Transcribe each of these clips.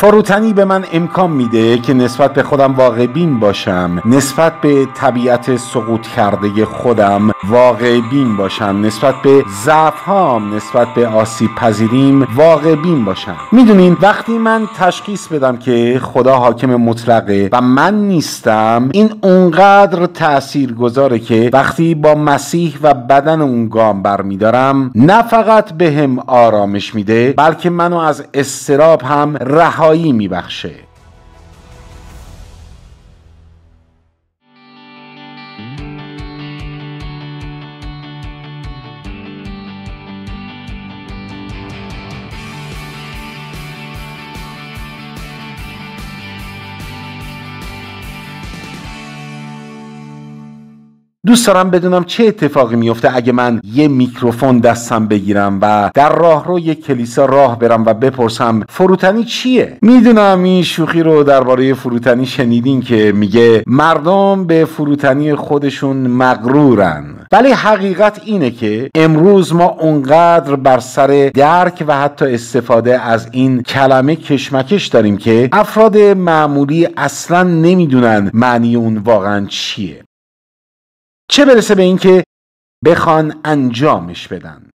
فروتنی به من امکان میده که نسبت به خودم واقع بین باشم نسبت به طبیعت سقوط کرده خودم واقع بین باشم نسبت به ضعف هام نسبت به آسیب پذیریم واقع بین باشم. می‌دونین وقتی من تشخیص بدم که خدا حاکم مطلقه و من نیستم این اونقدر تأثیر گذاره که وقتی با مسیح و بدن اون گام برمیدارم نه فقط به هم آرامش میده بلکه منو از استراب هم رهایی میبخشه. دوست دارم بدونم چه اتفاقی میفته اگه من یه میکروفون دستم بگیرم و در راهروی کلیسا راه برم و بپرسم فروتنی چیه؟ می‌دونم این شوخی رو درباره فروتنی شنیدین که میگه مردم به فروتنی خودشون مغرورن. ولی حقیقت اینه که امروز ما اونقدر بر سر درک و حتی استفاده از این کلمه کشمکش داریم که افراد معمولی اصلا نمی‌دونن معنی اون واقعا چیه. چه برسه به اینکه بخوان انجامش بدن.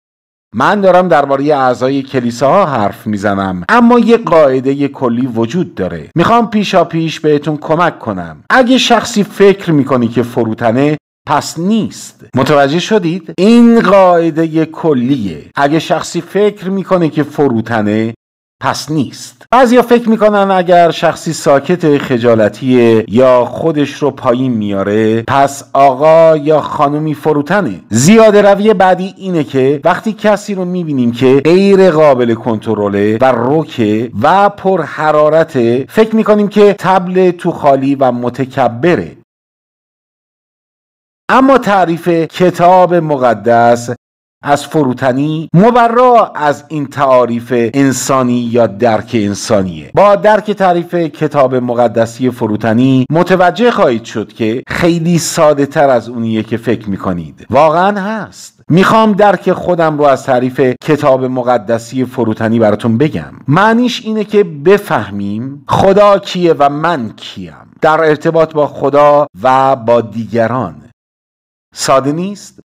من دارم درباره اعضای کلیساها حرف می‌زنم اما یه قاعده کلی وجود داره. می‌خوام پیشا پیش بهتون کمک کنم. اگه شخصی فکر می‌کنی که فروتنه پس نیست. متوجه شدید؟ این قاعده کلیه. اگه شخصی فکر می‌کنه که فروتنه پس نیست. بعضیا فکر می‌کنن اگر شخصی ساکت خجالتیه یا خودش رو پایین میاره پس آقا یا خانومی فروتنه. زیاده روی بعدی اینه که وقتی کسی رو می‌بینیم که غیر قابل کنترله و روکه و پر حرارته فکر می‌کنیم که تبل تو خالی و متکبره. اما تعریف کتاب مقدس از فروتنی مبرا از این تعاریف انسانی یا درک انسانیه. با درک تعریف کتاب مقدسی فروتنی متوجه خواهید شد که خیلی ساده تر از اونیه که فکر می‌کنید. واقعا هست. می‌خوام درک خودم رو از تعریف کتاب مقدسی فروتنی براتون بگم. معنیش اینه که بفهمیم خدا کیه و من کیم. در ارتباط با خدا و با دیگران. ساده نیست؟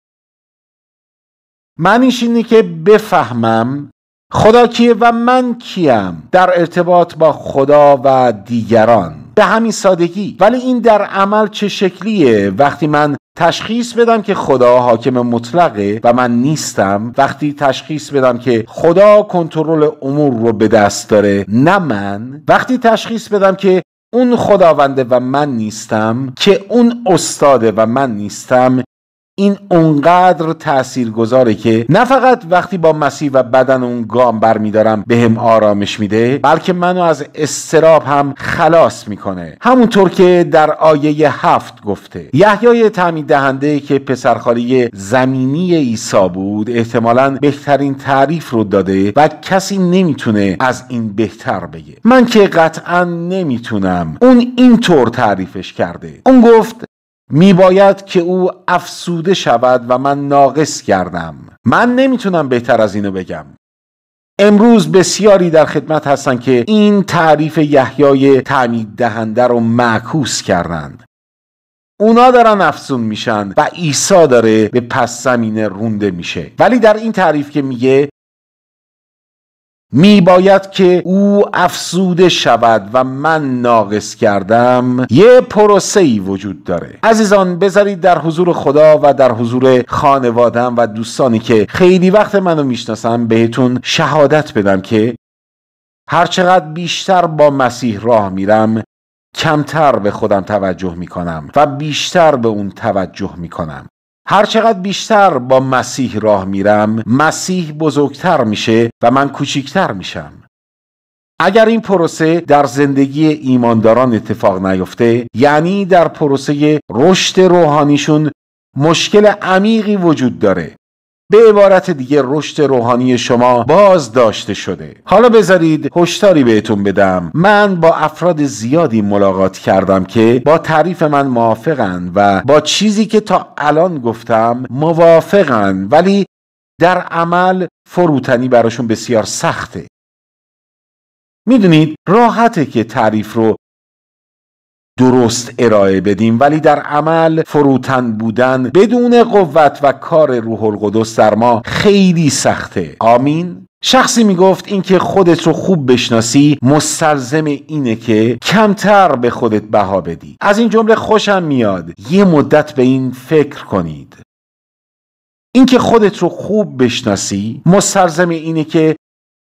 معنیش اینه که بفهمم خدا کیه و من کیم در ارتباط با خدا و دیگران. به همین سادگی. ولی این در عمل چه شکلیه؟ وقتی من تشخیص بدم که خدا حاکم مطلقه و من نیستم وقتی تشخیص بدم که خدا کنترل امور رو به دست داره نه من. وقتی تشخیص بدم که اون خداونده و من نیستم که اون استاده و من نیستم این اونقدر تأثیر گذاره که نه فقط وقتی با مسیح و بدن اون گام برمیدارم به هم آرامش میده بلکه منو از استراب هم خلاص می‌کنه. همونطور که در آیه هفت گفته. یحیای تعمید دهنده که پسرخالی زمینی عیسی بود احتمالا بهترین تعریف رو داده و کسی نمی‌تونه از این بهتر بگه. من که قطعا نمی‌تونم. اون اینطور تعریفش کرده. اون گفت میباید که او افسوده شود و من ناقص کردم من نمی‌تونم بهتر از اینو بگم. امروز بسیاری در خدمت هستن که این تعریف یحیای تعمید دهنده رو معکوس کردند. اونا دارن افسون میشن و عیسی داره به پس زمینه رونده میشه. ولی در این تعریف که میگه می باید که او افسوده شود و من ناقص کردم. یه پروسه ای وجود داره. عزیزان بذارید در حضور خدا و در حضور خانوادم و دوستانی که خیلی وقت منو می‌شناسم بهتون شهادت بدم که هرچقدر بیشتر با مسیح راه میرم کمتر به خودم توجه می‌کنم و بیشتر به اون توجه می‌کنم. هرچقدر بیشتر با مسیح راه میرم مسیح بزرگتر میشه و من کوچیکتر میشم. اگر این پروسه در زندگی ایمانداران اتفاق نیفته یعنی در پروسه رشد روحانیشون مشکل عمیقی وجود داره. به عبارت دیگه رشد روحانی شما باز داشته شده. حالا بذارید هشداری بهتون بدم. من با افراد زیادی ملاقات کردم که با تعریف من موافقن و با چیزی که تا الان گفتم موافقن ولی در عمل فروتنی براشون بسیار سخته. می‌دونید راحته که تعریف رو درست ارائه بدیم. ولی در عمل فروتن بودن بدون قوت و کار روح القدس در ما خیلی سخته. آمین. شخصی می‌گفت اینکه خودت رو خوب بشناسی مستلزم اینه که کمتر به خودت بها بدی. از این جمله خوشم میاد. یه مدت به این فکر کنید. اینکه خودت رو خوب بشناسی مستلزم اینه که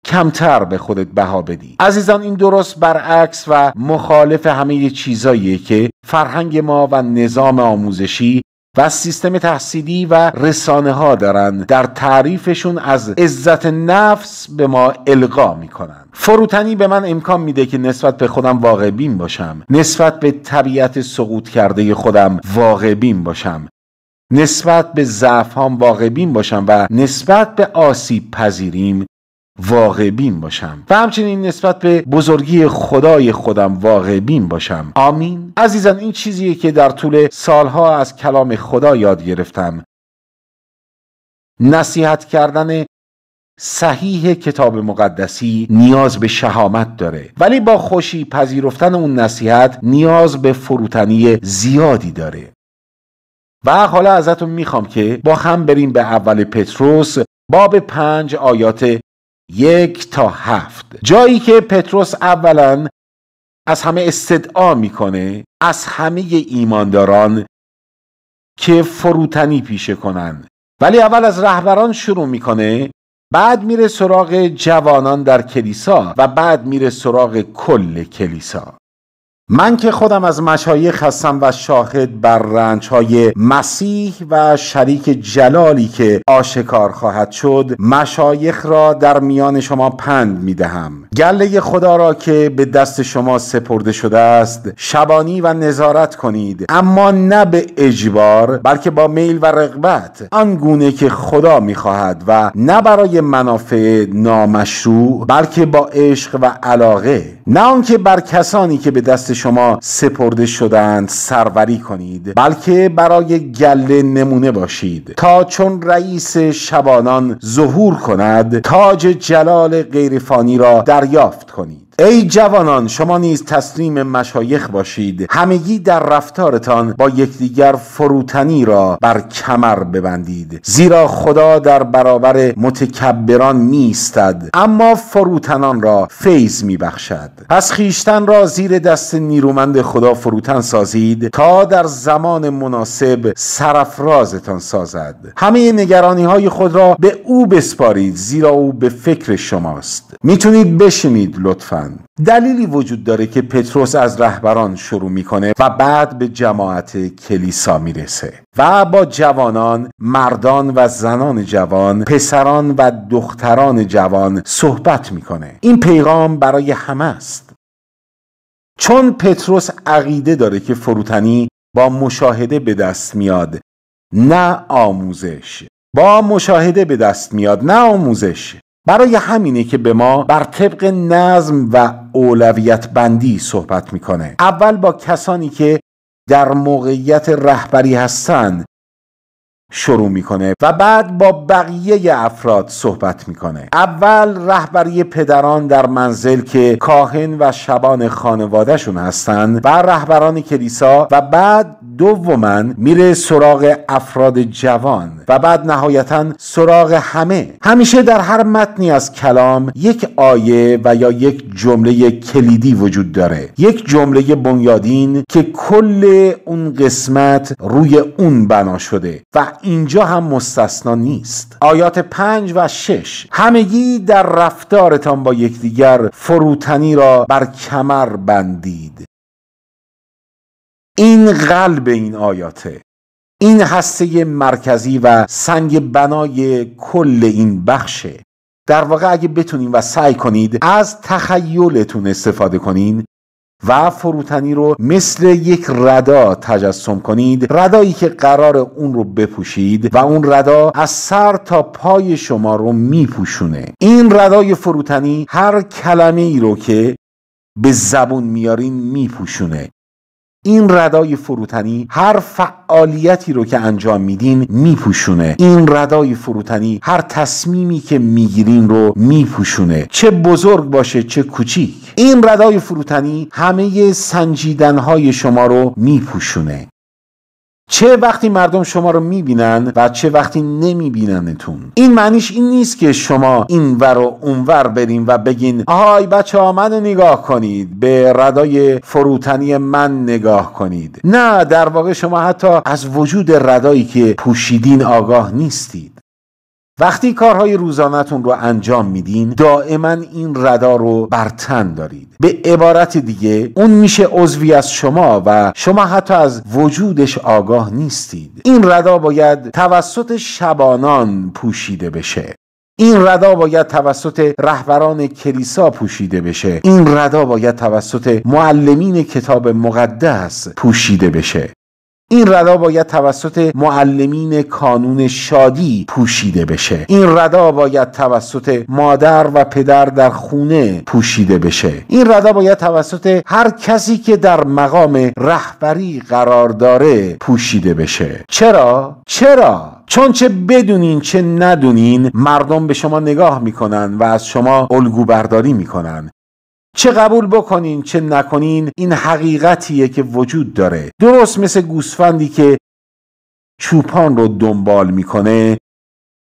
کمتر به خودت بها بدی. عزیزان این درست برعکس و مخالف همه چیزاییه که فرهنگ ما و نظام آموزشی و سیستم تحصیلی و رسانه ها دارن در تعریفشون از عزت نفس به ما القا می‌کنن. فروتنی به من امکان میده که نسبت به خودم واقع بین باشم. نسبت به طبیعت سقوط کرده خودم واقع بین باشم. نسبت به ضعف هم واقع بین باشم و نسبت به آسیب پذیریم واقع بین باشم و همچنین نسبت به بزرگی خدای خودم واقع بین باشم. آمین. عزیزان این چیزیه که در طول سالها از کلام خدا یاد گرفتم. نصیحت کردن صحیح کتاب مقدسی نیاز به شهامت داره. ولی با خوشی پذیرفتن اون نصیحت نیاز به فروتنی زیادی داره. و حالا ازتون می‌خوام که با هم بریم به اول پتروس باب پنج آیات یک تا هفت. جایی که پتروس اولا از همه استدعا می‌کنه از همه ایمانداران که فروتنی پیشه کنن. ولی اول از رهبران شروع می‌کنه بعد میره سراغ جوانان در کلیسا و بعد میره سراغ کل کلیسا. من که خودم از مشایخ هستم و شاهد بر رنج های مسیح و شریک جلالی که آشکار خواهد شد مشایخ را در میان شما پند می دهم گله خدا را که به دست شما سپرده شده است شبانی و نظارت کنید. اما نه به اجبار بلکه با میل و رغبت. آنگونه که خدا می خواهد و نه برای منافع نامشروع بلکه با عشق و علاقه. نه آنکه بر کسانی که به دست شما سپرده شدند سروری کنید بلکه برای گله نمونه باشید. تا چون رئیس شبانان ظهور کند تاج جلال غیرفانی را دریافت کنید. ای جوانان شما نیز تسلیم مشایخ باشید. همگی در رفتارتان با یکدیگر فروتنی را بر کمر ببندید. زیرا خدا در برابر متکبران میستد اما فروتنان را فیض میبخشد. پس خیشتن را زیر دست نیرومند خدا فروتن سازید تا در زمان مناسب سرفرازتان سازد. همه نگرانی های خود را به او بسپارید زیرا او به فکر شماست. می‌تونید بشینید لطفا. دلیلی وجود داره که پتروس از رهبران شروع می‌کنه و بعد به جماعت کلیسا می‌رسه و با جوانان مردان و زنان جوان پسران و دختران جوان صحبت می‌کنه. این پیغام برای همه است. چون پتروس عقیده داره که فروتنی با مشاهده به دست میاد نه آموزش. با مشاهده به دست میاد نه آموزش. برای همینه که به ما بر طبق نظم و اولویت بندی صحبت می‌کنه. اول با کسانی که در موقعیت رهبری هستند شروع می‌کنه و بعد با بقیه افراد صحبت می‌کنه. اول رهبری پدران در منزل که کاهن و شبان خانوادهشون هستند و رهبران کلیسا و بعد دوما میره سراغ افراد جوان و بعد نهایتا سراغ همه. همیشه در هر متنی از کلام یک آیه و یا یک جمله کلیدی وجود داره. یک جمله بنیادین که کل اون قسمت روی اون بنا شده و اینجا هم مستثنا نیست. آیات پنج و شش. همگی در رفتارتان با یکدیگر فروتنی را بر کمر بندید. این قلب این آیاته. این هسته مرکزی و سنگ بنای کل این بخشه. در واقع اگه بتونین و سعی کنید از تخیلتون استفاده کنین و فروتنی رو مثل یک ردا تجسم کنید. ردایی که قرار اون رو بپوشید و اون ردا از سر تا پای شما رو میپوشونه. این ردای فروتنی هر کلمه ای رو که به زبون میارین میپوشونه. این ردای فروتنی هر فعالیتی رو که انجام میدین میپوشونه. این ردای فروتنی هر تصمیمی که می‌گیرین رو میپوشونه. چه بزرگ باشه چه کوچیک. این ردای فروتنی همه سنجیدنهای شما رو میپوشونه. چه وقتی مردم شما رو می‌بینن و چه وقتی نمیبیننتون. این معنیش این نیست که شما این ور و اونور برین و بگین آهای بچه ها منو نگاه کنید. به ردای فروتنی من نگاه کنید. نه در واقع شما حتی از وجود ردایی که پوشیدین آگاه نیستید. وقتی کارهای روزانهتون رو انجام میدین دائما این ردا رو بر تن دارید. به عبارت دیگه اون میشه عضوی از شما و شما حتی از وجودش آگاه نیستید. این ردا باید توسط شبانان پوشیده بشه. این ردا باید توسط رهبران کلیسا پوشیده بشه. این ردا باید توسط معلمین کتاب مقدس پوشیده بشه. این ردا باید توسط معلمین کانون شادی پوشیده بشه. این ردا باید توسط مادر و پدر در خونه پوشیده بشه. این ردا باید توسط هر کسی که در مقام رهبری قرار داره پوشیده بشه. چرا؟ چرا؟ چون چه بدونین چه ندونین مردم به شما نگاه می‌کنن و از شما الگو برداری می‌کنن. چه قبول بکنین چه نکنین این حقیقتیه که وجود داره. درست مثل گوسفندی که چوپان رو دنبال می‌کنه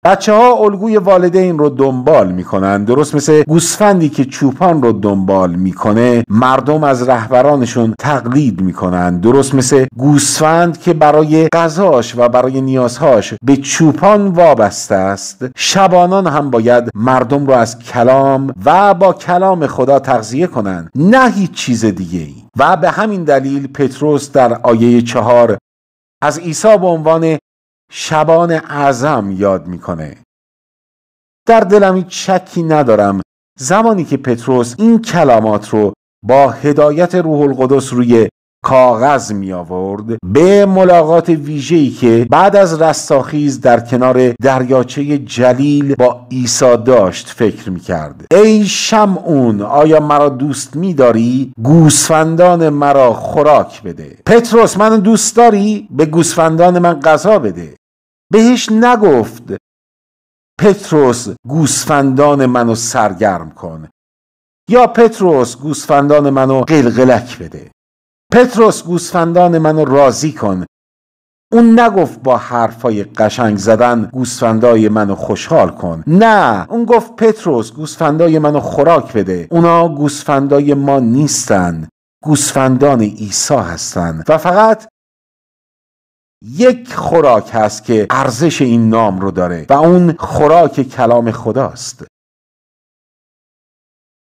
بچه ها الگوی والدین رو دنبال می‌کنن. درست مثل گوسفندی که چوپان رو دنبال می‌کنه مردم از رهبرانشون تقلید می‌کنن. درست مثل گوسفند که برای غذاش و برای نیازهاش به چوپان وابسته است. شبانان هم باید مردم رو از کلام و با کلام خدا تغذیه کنند نه هیچ چیز دیگه ای. و به همین دلیل پتروس در آیه چهار از عیسی به عنوان شبان اعظم یاد می‌کنه در دلم هیچ شکی ندارم زمانی که پتروس این کلمات رو با هدایت روح القدس روی کاغذ می آورد به ملاقات ویژه‌ای که بعد از رستاخیز در کنار دریاچه جلیل با عیسی داشت فکر می کرد ای شمعون آیا مرا دوست می داری؟ گوسفندان مرا خوراک بده پتروس من دوست داری؟ به گوسفندان من غذا بده بهش نگفت پتروس گوسفندان منو سرگرم کن. یا پتروس گوسفندان منو قلقلک بده. پتروس گوسفندان منو راضی کن. اون نگفت با حرفای قشنگ زدن گوسفندای منو خوشحال کن. نه. اون گفت پتروس گوسفندای منو خوراک بده. اونا گوسفندای ما نیستن گوسفندان عیسی هستند و فقط یک خوراک هست که ارزش این نام رو داره و اون خوراک کلام خداست.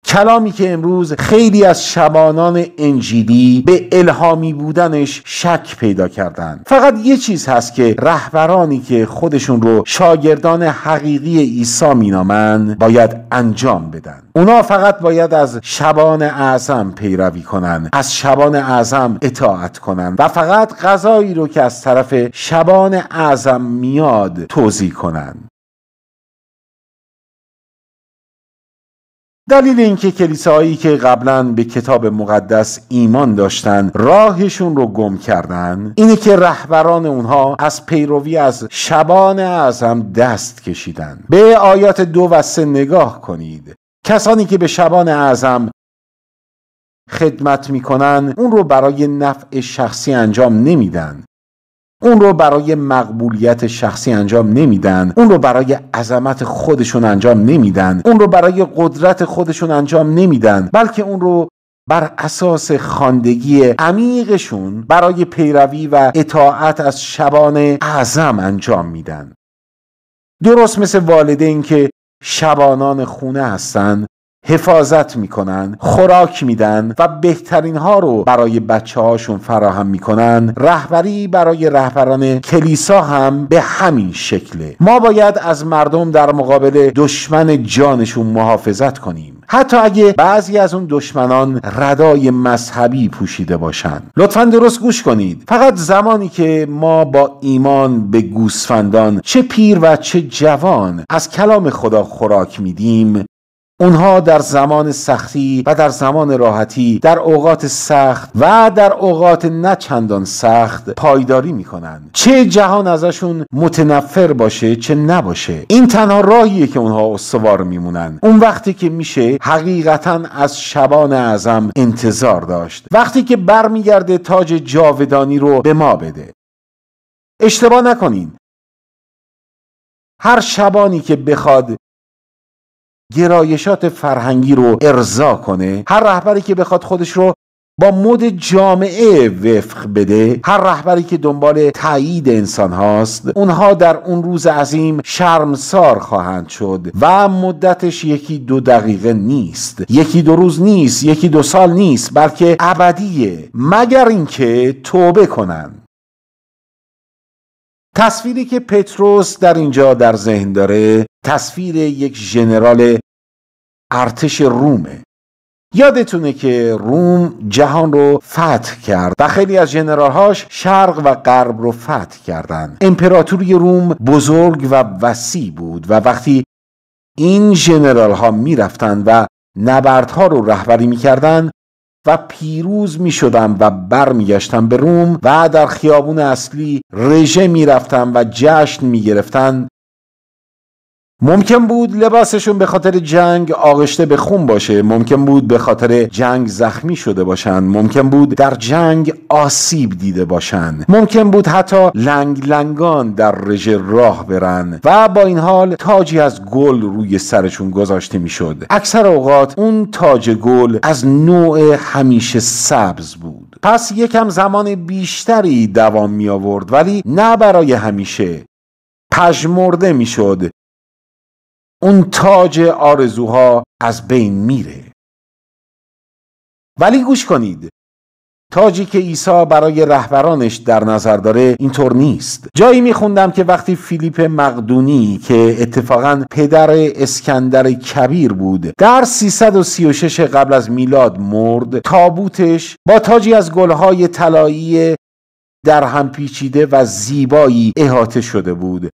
کلامی که امروز خیلی از شبانان انجیلی به الهامی بودنش شک پیدا کردن فقط یه چیز هست که رهبرانی که خودشون رو شاگردان حقیقی عیسی مینامن باید انجام بدن. اونا فقط باید از شبان اعظم پیروی کنن از شبان اعظم اطاعت کنن و فقط غذایی رو که از طرف شبان اعظم میاد توضیح کنن. دلیل اینکه کلیساهایی که قبلا به کتاب مقدس ایمان داشتن راهشون رو گم کردن اینه که رهبران اونها از پیروی از شبان اعظم دست کشیدن. به آیات دو و سه نگاه کنید. کسانی که به شبان اعظم خدمت می‌کنن اون رو برای نفع شخصی انجام نمیدن. اون رو برای مقبولیت شخصی انجام نمیدن اون رو برای عظمت خودشون انجام نمیدن اون رو برای قدرت خودشون انجام نمیدن بلکه اون رو بر اساس خاندگی عمیقشون برای پیروی و اطاعت از شبان اعظم انجام میدن. درست مثل والدین که شبانان خونه هستند حفاظت می‌کنن خوراک میدن و بهترین ها رو برای بچه هاشون فراهم می‌کنن. رهبری برای رهبران کلیسا هم به همین شکله. ما باید از مردم در مقابل دشمن جانشون محافظت کنیم. حتی اگه بعضی از اون دشمنان ردای مذهبی پوشیده باشن. لطفا درست گوش کنید. فقط زمانی که ما با ایمان به گوسفندان چه پیر و چه جوان از کلام خدا خوراک میدیم اونها در زمان سختی و در زمان راحتی در اوقات سخت و در اوقات نه چندان سخت پایداری می‌کنن چه جهان ازشون متنفر باشه چه نباشه. این تنها راهیه که اونها استوار میمونن اون وقتی که میشه حقیقتا از شبان اعظم انتظار داشت. وقتی که برمیگرده تاج جاودانی رو به ما بده. اشتباه نکنین. هر شبانی که بخواد گرایشات فرهنگی رو ارضا کنه هر رهبری که بخواد خودش رو با مد جامعه وفق بده هر رهبری که دنبال تایید انسان هاست اونها در اون روز عظیم شرمسار خواهند شد و مدتش یکی دو دقیقه نیست یکی دو روز نیست یکی دو سال نیست بلکه ابدیه مگر اینکه توبه کنند تصویری که پتروس در اینجا در ذهن داره تصویر یک ژنرال ارتش رومه یادتونه که روم جهان رو فتح کرد و خیلی از جنرالهاش شرق و غرب رو فتح کردند. امپراتوری روم بزرگ و وسیع بود و وقتی این جنرال ها می رفتن و نبردها رو رهبری می کردن و پیروز می شدم و برمیگشتم به روم و در خیابون اصلی رژه می رفتم و جشن می گرفتن ممکن بود لباسشون به خاطر جنگ آغشته به خون باشه ممکن بود به خاطر جنگ زخمی شده باشن ممکن بود در جنگ آسیب دیده باشن ممکن بود حتی لنگ لنگان در رژه راه برن و با این حال تاجی از گل روی سرشون گذاشته می‌شد. اکثر اوقات اون تاج گل از نوع همیشه سبز بود. پس یکم زمان بیشتری دوام می آورد ولی نه برای همیشه. پژمرده می‌شد. اون تاج آرزوها از بین میره. ولی گوش کنید تاجی که عیسی برای رهبرانش در نظر داره اینطور نیست. جایی میخوندم که وقتی فیلیپ مقدونی که اتفاقا پدر اسکندر کبیر بود در 336 قبل از میلاد مرد تابوتش با تاجی از گلهای طلایی در هم پیچیده و زیبایی احاطه شده بود.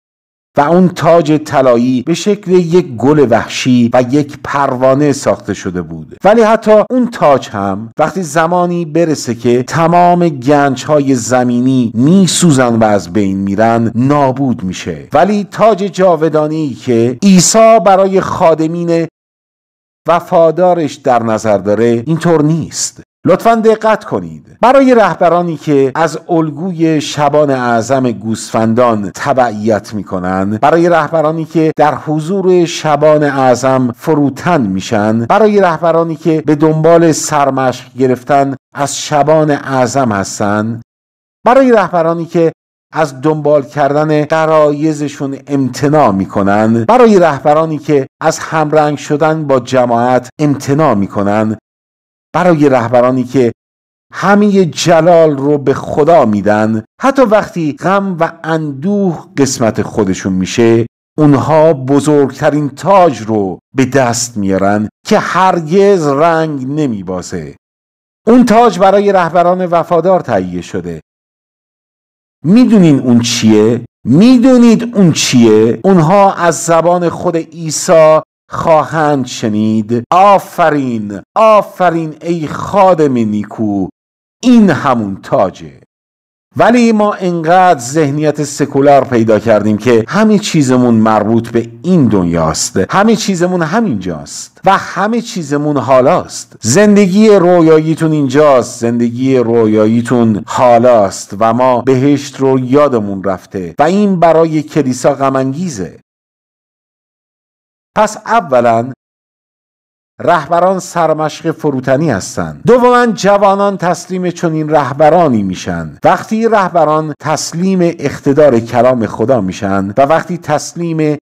و اون تاج طلایی به شکل یک گل وحشی و یک پروانه ساخته شده بود. ولی حتی اون تاج هم وقتی زمانی برسه که تمام گنج های زمینی میسوزن و از بین میرن نابود میشه. ولی تاج جاودانی که عیسی برای خادمین وفادارش در نظر داره اینطور نیست. لطفا دقت کنید. برای رهبرانی که از الگوی شبان اعظم گوسفندان تبعیت می‌کنن برای رهبرانی که در حضور شبان اعظم فروتن میشن برای رهبرانی که به دنبال سرمشق گرفتن از شبان اعظم هستند برای رهبرانی که از دنبال کردن قرایزشون امتناع می‌کنن برای رهبرانی که از همرنگ شدن با جماعت امتناع می‌کنن برای رهبرانی که همه جلال رو به خدا میدن حتی وقتی غم و اندوه قسمت خودشون میشه اونها بزرگترین تاج رو به دست میارن که هرگز رنگ نمیبازه اون تاج برای رهبران وفادار تهیه شده می‌دونین اون چیه؟ می‌دونید اون چیه؟ اونها از زبان خود عیسی خواهند شنید. آفرین آفرین ای خادم نیکو. این همون تاجه. ولی ما انقدر ذهنیت سکولار پیدا کردیم که همه چیزمون مربوط به این دنیاست. همه چیزمون همینجاست. و همه چیزمون حالاست. زندگی رویاییتون اینجاست. زندگی رویاییتون حالاست. و ما بهشت رو یادمون رفته. و این برای کلیسا غمانگیزه. پس اولا رهبران سرمشق فروتنی هستند. دوما جوانان تسلیم چنین رهبرانی میشن. وقتی رهبران تسلیم اقتدار کلام خدا میشن و وقتی تسلیم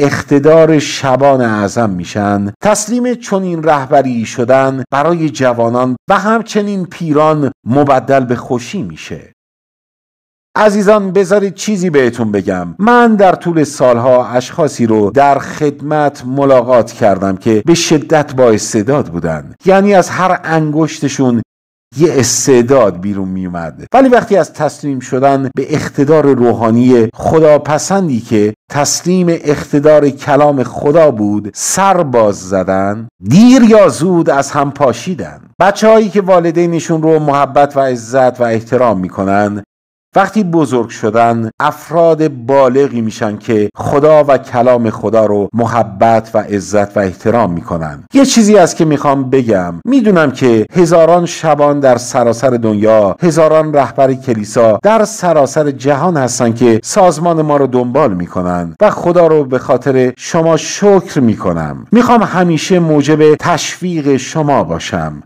اقتدار شبان اعظم میشن تسلیم چنین رهبری شدن برای جوانان و همچنین پیران مبدل به خوشی میشه. عزیزان بذارید چیزی بهتون بگم. من در طول سالها اشخاصی رو در خدمت ملاقات کردم که به شدت با استعداد بودن یعنی از هر انگشتشون یه استعداد بیرون می اومد ولی وقتی از تسلیم شدن به اقتدار روحانی خداپسندی که تسلیم اقتدار کلام خدا بود سر باز زدن دیر یا زود از هم پاشیدن. بچه هایی که والدینشون رو محبت و عزت و احترام می‌کنن وقتی بزرگ شدن افراد بالغی میشن که خدا و کلام خدا رو محبت و عزت و احترام می‌کنن. یه چیزی است که می‌خوام بگم. می‌دونم که هزاران شبان در سراسر دنیا هزاران رهبر کلیسا در سراسر جهان هستن که سازمان ما رو دنبال می‌کنن و خدا رو به خاطر شما شکر می‌کنم. می‌خوام همیشه موجب تشویق شما باشم.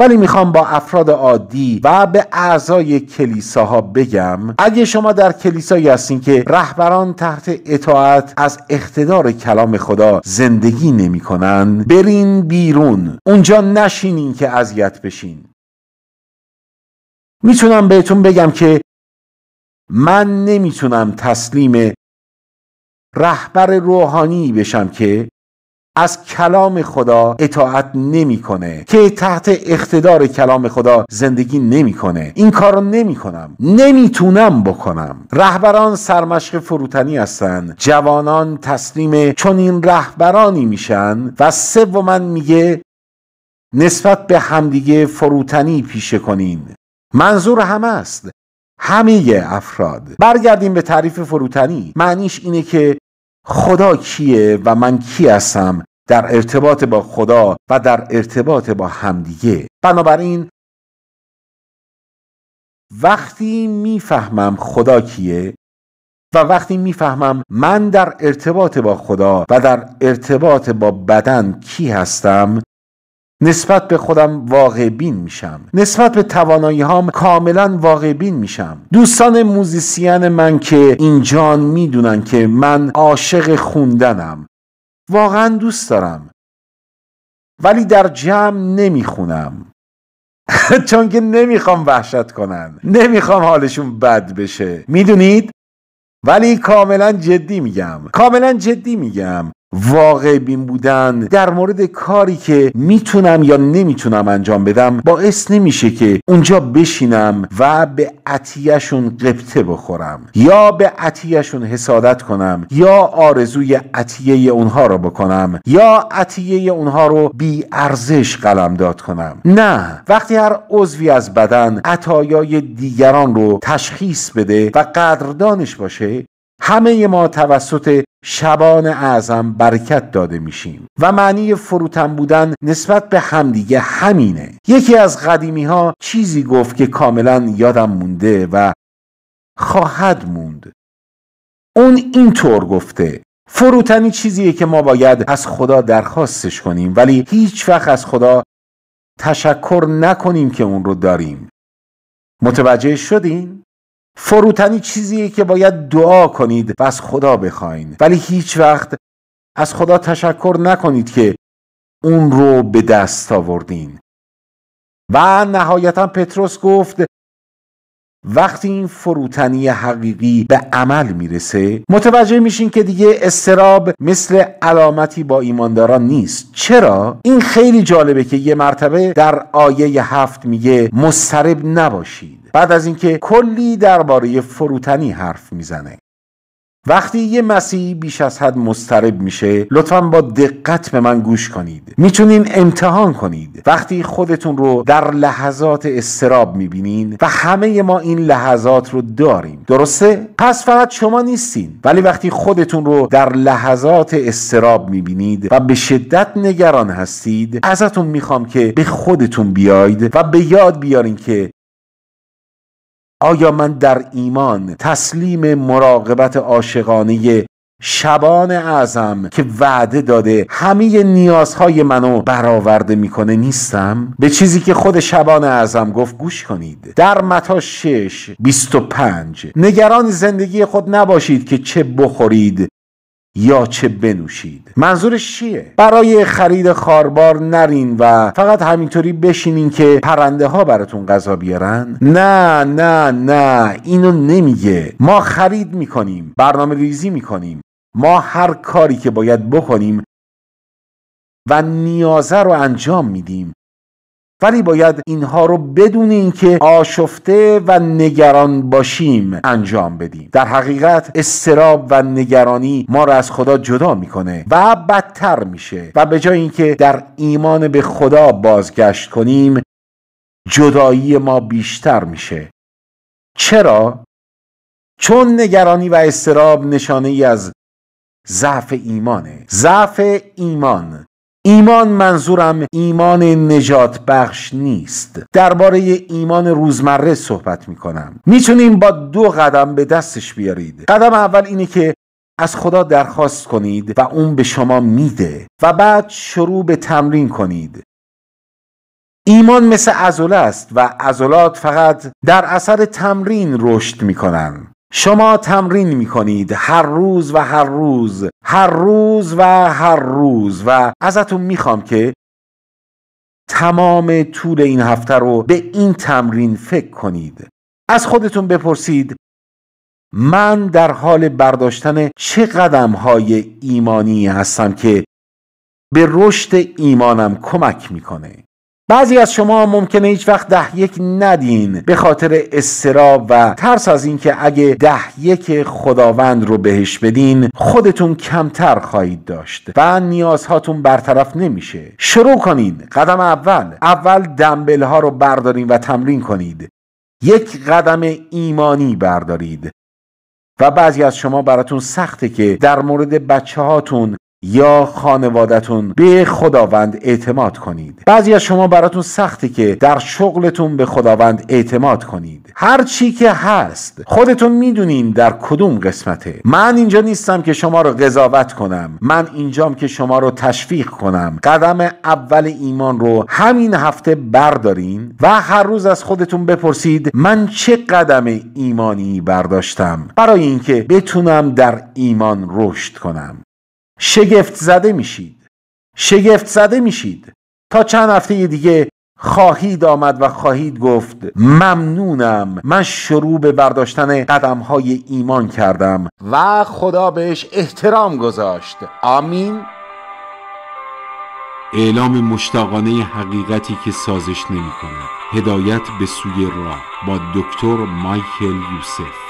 ولی می‌خوام با افراد عادی و به اعضای کلیساها بگم اگه شما در کلیسایی هستین که رهبران تحت اطاعت از اقتدار کلام خدا زندگی نمی‌کنن برین بیرون. اونجا نشینین که اذیت بشین. می‌تونم بهتون بگم که من نمی‌تونم تسلیم رهبر روحانی بشم که از کلام خدا اطاعت نمی‌کنه. که تحت اقتدار کلام خدا زندگی نمی‌کنه. این کار رو نمی‌کنم. نمی‌تونم بکنم. رهبران سرمشق فروتنی هستن. جوانان تسلیم این رهبرانی میشن و من میگه نسبت به همدیگه فروتنی پیشه کنین. منظور همه است. همه افراد. برگردیم به تعریف فروتنی. معنیش اینه که خدا کیه و من کی هستم در ارتباط با خدا و در ارتباط با همدیگه. بنابراین وقتی می‌فهمم خدا کیه و وقتی می‌فهمم من در ارتباط با خدا و در ارتباط با بدن کی هستم نسبت به خودم واقع بین میشم. نسبت به توانایی هام کاملا واقع بین میشم. دوستان موزیسین من که اینجان می‌دونن که من عاشق خوندنم. واقعا دوست دارم. ولی در جمع نمی‌خونم. چون که نمی‌خوام وحشت کنن. نمی‌خوام حالشون بد بشه. می‌دونید؟ ولی کاملا جدی میگم. کاملا جدی میگم. واقع بین بودن در مورد کاری که می‌تونم یا نمی‌تونم انجام بدم باعث نمیشه که اونجا بشینم و به عطیهشون قبطه بخورم یا به عطیهشون حسادت کنم یا آرزوی عطیه اونها رو بکنم یا عطیه اونها رو بی ارزش قلمداد کنم. نه وقتی هر عضوی از بدن عطایای دیگران رو تشخیص بده و قدردانش باشه همه ما توسط شبان اعظم برکت داده میشیم و معنی فروتن بودن نسبت به همدیگه همینه. یکی از قدیمی ها چیزی گفت که کاملا یادم مونده و خواهد موند. اون اینطور گفته فروتنی چیزیه که ما باید از خدا درخواستش کنیم ولی هیچ وقت از خدا تشکر نکنیم که اون رو داریم. متوجه شدین؟ فروتنی چیزیه که باید دعا کنید و از خدا بخواین. ولی هیچ وقت از خدا تشکر نکنید که اون رو به دست آوردین. و نهایتا پتروس گفت وقتی این فروتنی حقیقی به عمل می‌رسه متوجه میشین که دیگه استراب مثل علامتی با ایمانداران نیست. چرا؟ این خیلی جالبه که یه مرتبه در آیه هفت میگه مسترب نباشید. بعد از اینکه کلی درباره فروتنی حرف می‌زنه. وقتی یه مسیحی بیش از حد مسترب میشه لطفا با دقت به من گوش کنید. می‌تونین امتحان کنید. وقتی خودتون رو در لحظات استراب می‌بینین و همه ما این لحظات رو داریم. درسته؟ پس فقط شما نیستین. ولی وقتی خودتون رو در لحظات استراب می‌بینید و به شدت نگران هستید ازتون می‌خوام که به خودتون بیاید و به یاد بیارین که آیا من در ایمان تسلیم مراقبت عاشقانه شبان اعظم که وعده داده همه نیازهای منو برآورده می‌کنه نیستم؟ به چیزی که خود شبان اعظم گفت گوش کنید. در متا 6 25 نگران زندگی خود نباشید که چه بخورید. یا چه بنوشید؟ منظورش چیه؟ برای خرید خاربار نرین و فقط همینطوری بشینین که پرنده ها براتون غذا بیارن؟ نه نه نه اینو نمیگه. ما خرید می‌کنیم برنامه ریزی می‌کنیم. ما هر کاری که باید بکنیم و نیازه رو انجام میدیم. ولی باید اینها رو بدون اینکه آشفته و نگران باشیم انجام بدیم. در حقیقت استراب و نگرانی ما را از خدا جدا می‌کنه و بدتر میشه و به جای اینکه در ایمان به خدا بازگشت کنیم جدایی ما بیشتر میشه. چرا؟ چون نگرانی و استراب نشانه ای از ضعف ایمانه. ضعف ایمان. ایمان منظورم ایمان نجات بخش نیست. درباره ایمان روزمره صحبت می کنم می‌تونیم با دو قدم به دستش بیارید. قدم اول اینه که از خدا درخواست کنید و اون به شما میده و بعد شروع به تمرین کنید. ایمان مثل عضله است و عضلات فقط در اثر تمرین رشد می‌کنن. شما تمرین می کنید هر روز و هر روز هر روز و هر روز و ازتون می‌خوام که تمام طول این هفته رو به این تمرین فکر کنید. از خودتون بپرسید من در حال برداشتن چه قدم های ایمانی هستم که به رشد ایمانم کمک می‌کنه؟ بعضی از شما ممکنه هیچ وقت ده یک ندین به خاطر استراب و ترس از اینکه اگه ده یک خداوند رو بهش بدین خودتون کمتر خواهید داشت و نیازهاتون برطرف نمیشه. شروع کنین. قدم اول. اول دنبل ها رو بردارین و تمرین کنید. یک قدم ایمانی بردارید. و بعضی از شما براتون سخته که در مورد بچه هاتون یا خانوادتون به خداوند اعتماد کنید. بعضی از شما براتون سخته که در شغلتون به خداوند اعتماد کنید. هر چی که هست خودتون می‌دونین در کدوم قسمته. من اینجا نیستم که شما رو قضاوت کنم. من اینجام که شما رو تشویق کنم. قدم اول ایمان رو همین هفته بردارین و هر روز از خودتون بپرسید من چه قدم ایمانی برداشتم؟ برای اینکه بتونم در ایمان رشد کنم. شگفت زده میشید. شگفت زده میشید. تا چند هفته دیگه خواهید آمد و خواهید گفت ممنونم. من شروع به برداشتن قدم های ایمان کردم. و خدا بهش احترام گذاشت. آمین. اعلام مشتاقانه حقیقتی که سازش نمی کند هدایت به سوی راه با دکتر مایکل یوسف.